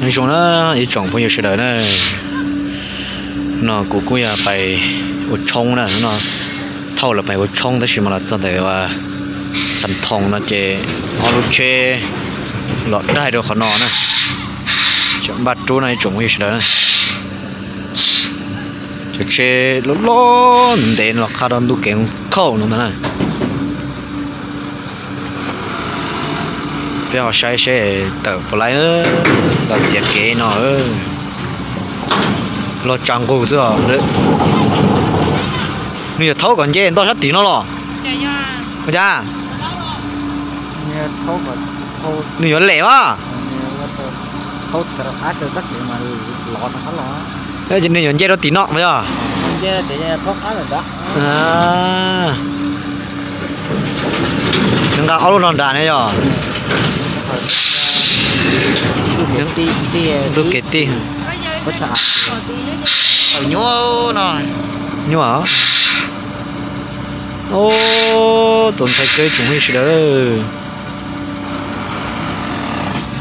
nhưng chúng nó ý chọn bao nhiêu sự đời này, nó cũng cũng là phải một trong nè nó thâu là phải một trong đó, chỉ mà là cho để là sản thông nó chế họ lúc chế lọt đai lọt ได้ được khó nọ nè chọn bắt chú này chọn bao nhiêu sự đời này. Chế lót lót đến là khá đơn đủ kém khâu nó thế này. Bây giờ sai sẽ tự lại nữa là thiết kế nó lo chẳng cố xưa đấy bây giờ thấu còn dễ đó rất tí nó lo bây giờ bây giờ lẻ quá. Thấu thật là cho tất cả mà lọt nó khá lọt thế chỉ nên dễ đó tí nó bây giờ. Chứ để thấu khá là đó. À. Đừng có áo luôn đàn này rồi những tí tí tôi kể tí có sợ ở nhô nó nhô hả? Ô tồn tại cái chúng mình đó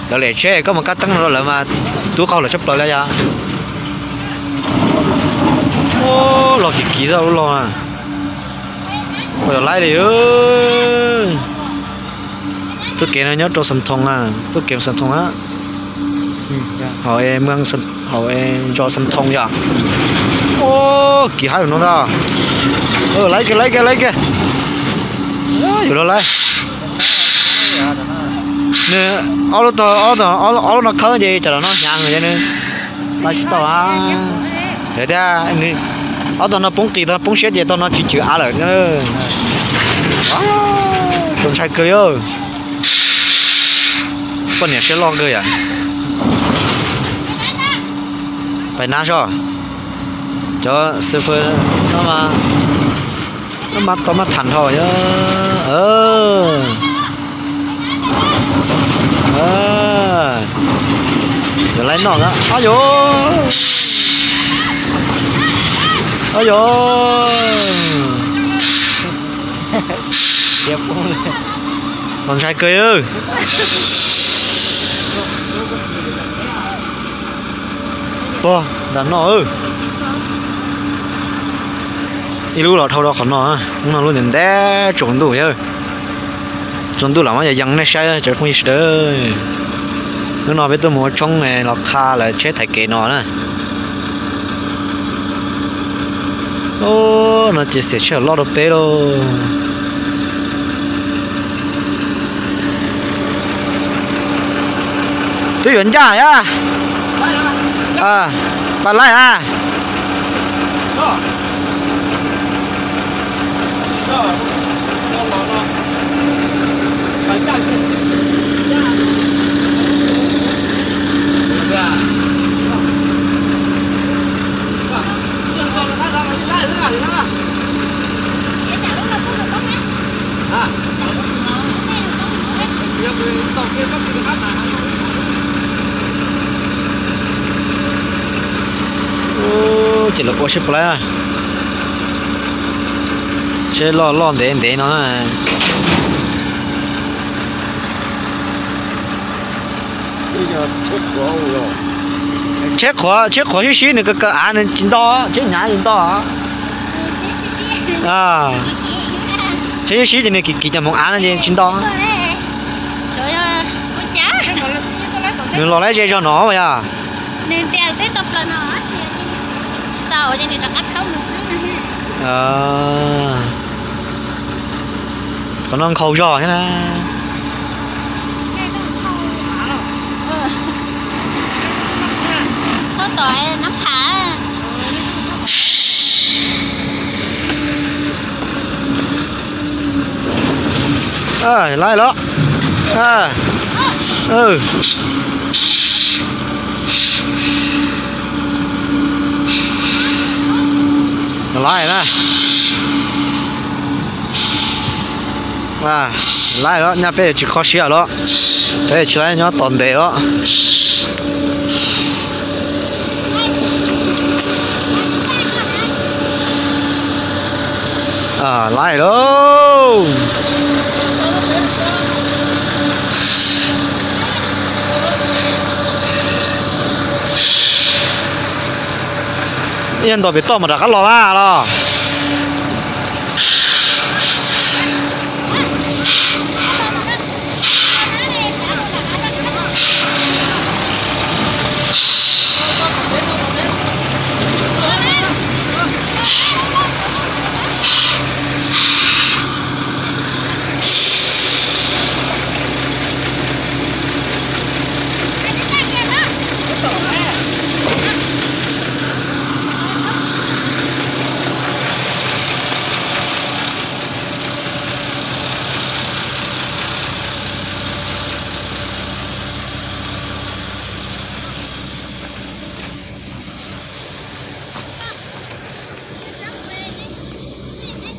đó lẽ chế có một cái tăng rồi là mà tôi không là chấp lời ra ô lo kỳ kỳ đâu lo à? Bây giờ lại đi ơi số kiện nó nhớ cho sầm thông à số kiện sầm thông á. Họ em mang sầm họ em cho sầm thông vậy ô, kỳ hai nó đó. Ờ lấy cái lấy cái lấy cái. Ờ, rồi đó lấy. Nè, áo nó to áo to áo áo nó khơi gì? Chả nó nhang rồi nè. Ta chỉ tao à để ra nè áo to nó bung kỳ nó bung xét gì tao nó chỉ chữ á rồi nữa trông sai cười ơi con này sẽ lo cười à? Phải na cho cho sư phụ, nó mà nó mà có mà thành thôi nhá ờ. Ờ. Rồi lấy nó đó ôi dồi ôi. Dồi đẹp không con trai cười ơi to đàn nó ơi. Đi lúc là thâu đó khẩn nó không nào luôn đến đá chuẩn đủ nhá chuẩn đủ lắm giờ dăng này sai chứ không ít đấy nó nói với tôi muốn trong này nó kha là chết thạch kế nó nè. Ô nó chỉ sẽ chơi lót được bé đâu. Tôi vẫn trả nhá à bạn lại à ô chỉ là ô ship lại sẽ lo lo đến đến nó chết khó chết khó chứ xí này cái cái án này chín to chết nhá chín to à chết xí thì này kỳ kỳ một án này chín to đừng lo lấy dây cho nó vậy à. Nên tiền tới tập là nó tàu cho nên là cắt không một thứ nữa ờ. Còn nó khâu giò thế nè tội nắp thả. À lại đó. À ừ lại đây à lại đó nhà bé chỉ khó xíu đó. Bé chỉ lại nhớ tồn đề đó. À lại đó. Yên đồ bị to mà đã cắt lò ba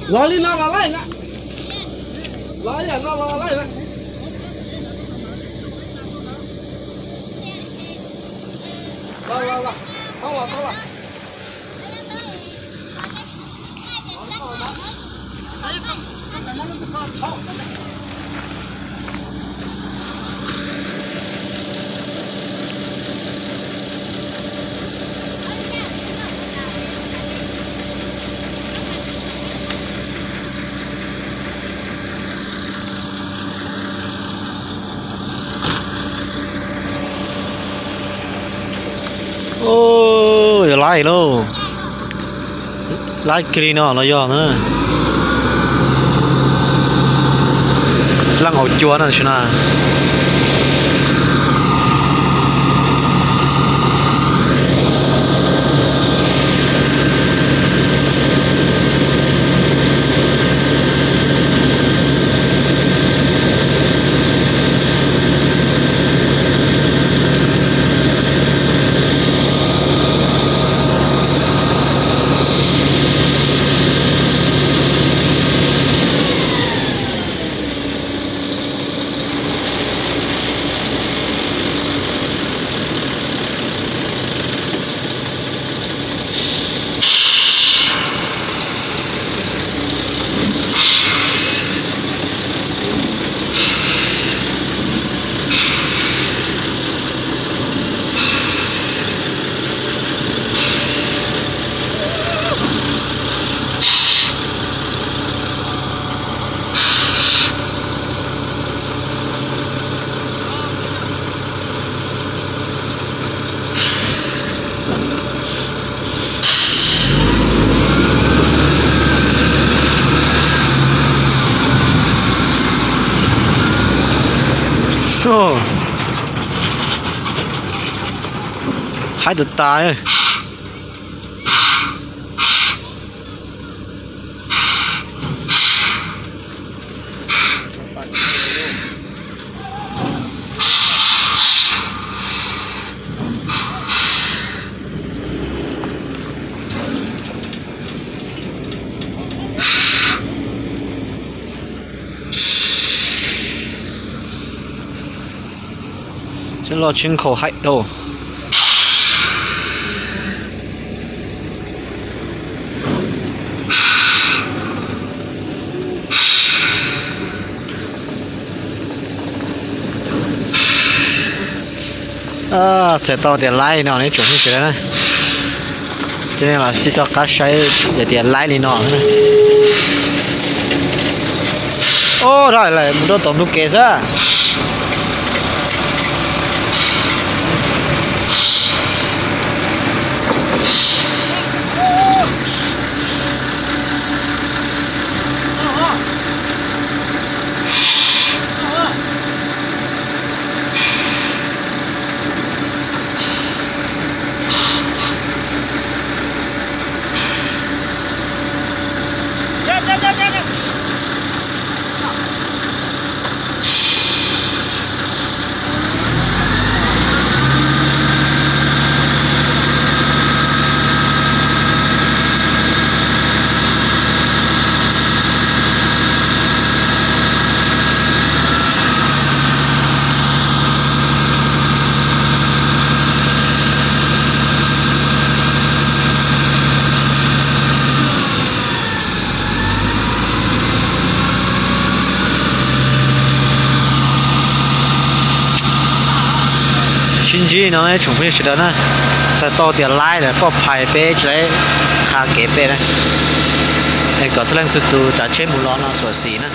lo lo đi nó vào lại nè lo nhà nó vào lại nè lo lo lo không vào không vào ôi lại luôn lại kia nó nó do nữa lăng hậu chua nó chứ nào? you Hai đứa tài ơi. chân lo chân khẩu hạnh đồ à sẽ to tiền lãi nó này chuẩn như thế này. Cho nên là chỉ cho cá sấy để tiền lãi đi nó nữa ô, rồi lại một đôi tổng đục kê ra Deus. Chỉ nó ấy chúng phải chỉ đó nè sẽ to tiền lãi này có phải bé chế khá kế bé này cái có sẽ lên sự tu trả chế một lon nó sửa xí nè